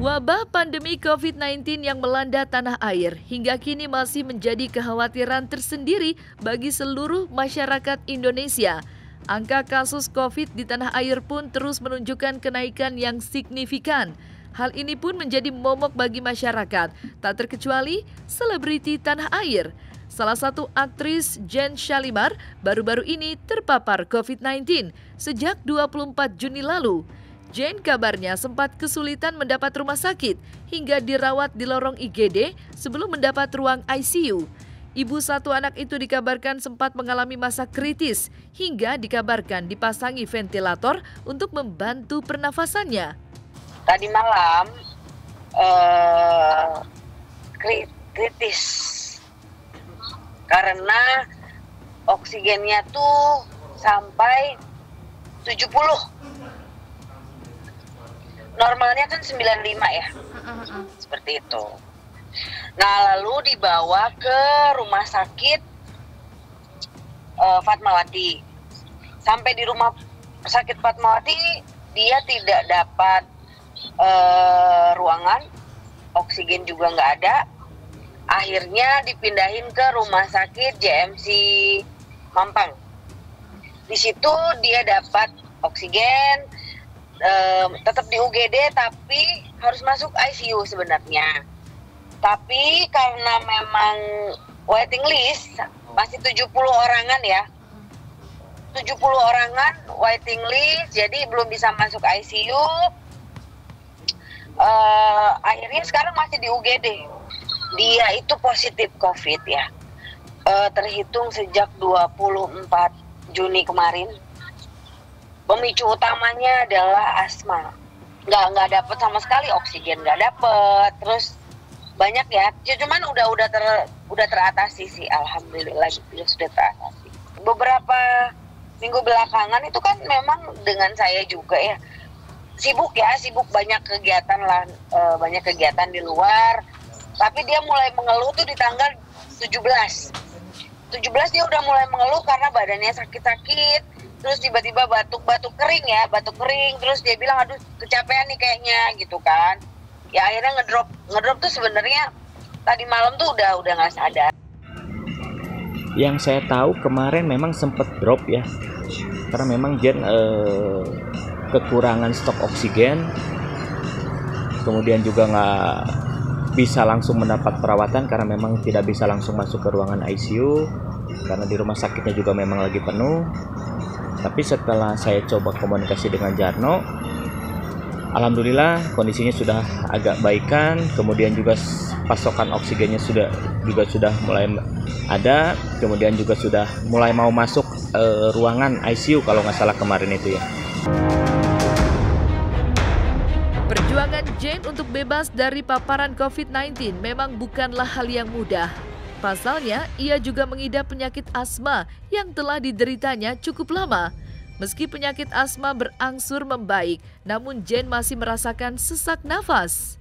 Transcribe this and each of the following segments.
Wabah pandemi COVID-19 yang melanda tanah air hingga kini masih menjadi kekhawatiran tersendiri bagi seluruh masyarakat Indonesia. Angka kasus COVID di tanah air pun terus menunjukkan kenaikan yang signifikan. Hal ini pun menjadi momok bagi masyarakat, tak terkecuali selebriti tanah air. Salah satu aktris Jen Shalimar baru-baru ini terpapar COVID-19 sejak 24 Juni lalu. Jane kabarnya sempat kesulitan mendapat rumah sakit hingga dirawat di lorong IGD sebelum mendapat ruang ICU. Ibu satu anak itu dikabarkan sempat mengalami masa kritis hingga dikabarkan dipasangi ventilator untuk membantu pernafasannya. Tadi malam uh, kritis karena oksigennya tuh sampai 70 normalnya kan 95 ya. Seperti itu. Nah, lalu dibawa ke rumah sakit uh, Fatmawati. Sampai di rumah sakit Fatmawati dia tidak dapat uh, ruangan, oksigen juga nggak ada. Akhirnya dipindahin ke rumah sakit JMC Mampang. Di situ dia dapat oksigen, um, tetap di UGD tapi harus masuk ICU sebenarnya. Tapi karena memang waiting list masih 70 orangan ya. 70 orangan waiting list jadi belum bisa masuk ICU. Uh, eh, akhirnya sekarang masih di UGD. Dia itu positif COVID ya. Uh, terhitung sejak 24 Juni kemarin. Pemicu utamanya adalah asma. Nggak nggak dapet sama sekali oksigen nggak dapet. Terus banyak ya, ya cuman udah udah ter udah teratasi sih alhamdulillah gitu ya sudah teratasi. Beberapa minggu belakangan itu kan memang dengan saya juga ya sibuk ya sibuk banyak kegiatan lah e, banyak kegiatan di luar tapi dia mulai mengeluh tuh di tanggal 17 17 dia udah mulai mengeluh karena badannya sakit-sakit. Terus tiba-tiba batuk-batuk kering ya batuk kering. Terus dia bilang aduh kecapean nih kayaknya gitu kan. Ya akhirnya ngedrop. Ngedrop tuh sebenarnya tadi malam tuh udah udah nggak sadar. Yang saya tahu kemarin memang sempet drop ya. Karena memang Jen eh, kekurangan stok oksigen. Kemudian juga nggak bisa langsung mendapat perawatan karena memang tidak bisa langsung masuk ke ruangan ICU karena di rumah sakitnya juga memang lagi penuh. Tapi setelah saya coba komunikasi dengan Jarno Alhamdulillah kondisinya sudah agak baikan. Kemudian juga pasokan oksigennya sudah juga sudah mulai ada. Kemudian juga sudah mulai mau masuk uh, ruangan ICU kalau nggak salah kemarin itu ya Perjuangan Jane untuk bebas dari paparan COVID-19 memang bukanlah hal yang mudah. Pasalnya, ia juga mengidap penyakit asma yang telah dideritanya cukup lama. Meski penyakit asma berangsur membaik, namun Jen masih merasakan sesak nafas.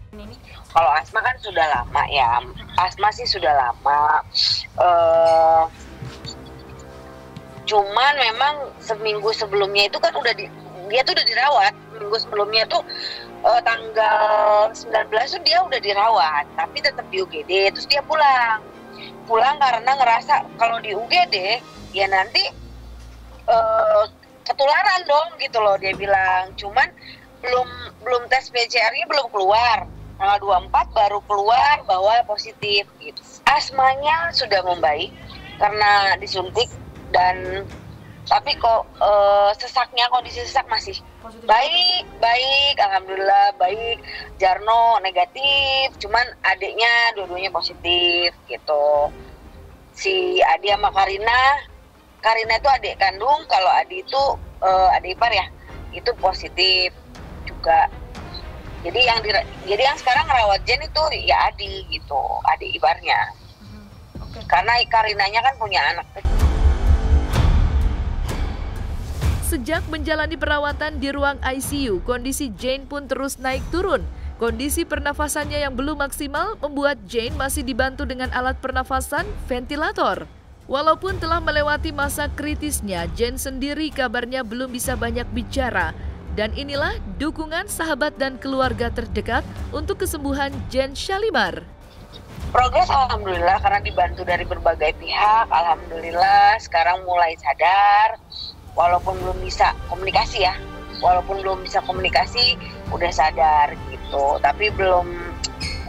Kalau asma kan sudah lama ya, asma sih sudah lama. Uh, cuman memang seminggu sebelumnya itu kan udah di, dia tuh udah dirawat. Minggu sebelumnya tuh uh, tanggal 19 tuh dia udah dirawat, tapi tetap di UGD, terus dia pulang. Pulang karena ngerasa kalau di UGD ya nanti uh, ketularan dong gitu loh dia bilang. Cuman belum belum tes PCR-nya belum keluar. Tanggal 24 baru keluar bahwa positif gitu. asmanya sudah membaik karena disuntik dan tapi kok uh, sesaknya kondisi sesak masih. Positif. baik baik alhamdulillah baik. Jarno negatif cuman adiknya dua-duanya positif gitu. Si Adi sama Karina Karina itu adik kandung kalau Adi itu uh, adik ipar ya itu positif juga. Jadi yang di, jadi yang sekarang rawat Jen itu ya Adi gitu adik iparnya. Hmm, okay. karena Karinanya kan punya anak kecil Sejak menjalani perawatan di ruang ICU, kondisi Jane pun terus naik turun. Kondisi pernafasannya yang belum maksimal membuat Jane masih dibantu dengan alat pernafasan ventilator. Walaupun telah melewati masa kritisnya, Jen sendiri kabarnya belum bisa banyak bicara. Dan inilah dukungan sahabat dan keluarga terdekat untuk kesembuhan Jen Shalimar. Progres alhamdulillah karena dibantu dari berbagai pihak. Alhamdulillah sekarang mulai sadar walaupun belum bisa komunikasi ya. Walaupun belum bisa komunikasi udah sadar gitu. Tapi belum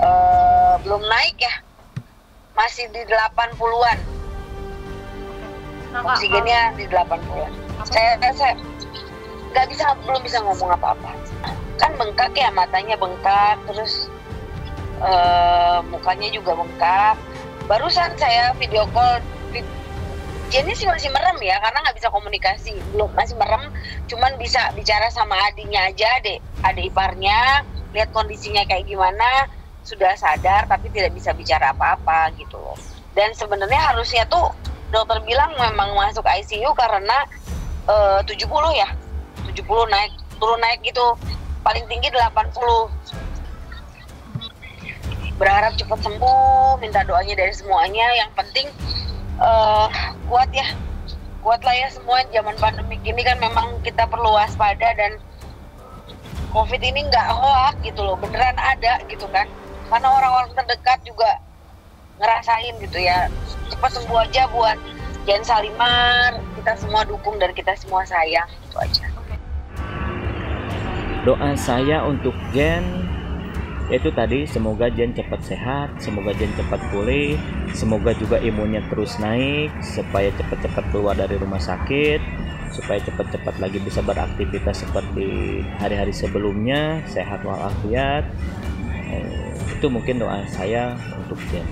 uh, belum naik ya. Masih di 80-an oksigennya di 80 saya saya nggak bisa belum bisa ngomong apa-apa kan bengkak ya matanya bengkak terus uh, mukanya juga bengkak barusan saya video call Jenny sih masih merem ya karena nggak bisa komunikasi. Belum masih merem cuman bisa bicara sama adiknya aja adik adik iparnya lihat kondisinya kayak gimana sudah sadar tapi tidak bisa bicara apa-apa gitu loh. Dan sebenarnya harusnya tuh dokter bilang memang masuk ICU karena eh, uh, 70 ya 70 naik turun naik gitu. Paling tinggi 80 berharap cepat sembuh minta doanya dari semuanya. Yang penting uh, kuat ya. Kuat lah ya semua zaman pandemi ini kan memang kita perlu waspada dan covid ini nggak hoax gitu loh beneran ada gitu kan. Karena orang-orang terdekat juga ngerasain gitu ya. Cepat sembuh aja buat Jen Salimar. Kita semua dukung dan kita semua sayang itu aja. Doa saya untuk Jen yaitu tadi semoga Jen cepat sehat semoga Jen cepat pulih semoga juga imunnya terus naik supaya cepat-cepat keluar dari rumah sakit supaya cepat-cepat lagi bisa beraktivitas seperti hari-hari sebelumnya sehat walafiat. Eh, itu mungkin doa saya untuk Jen